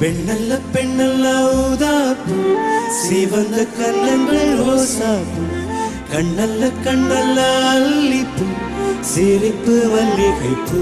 பெண்ணல்ல பெண்ணல்ல ஊதாப்பு. சிவந்த கண்ணங்கள் ரோசாப்பு. கண்ணல்ல கண்ணல்ல அல்லிப்பு. சிரிப்பு மல்லிகைப்பூ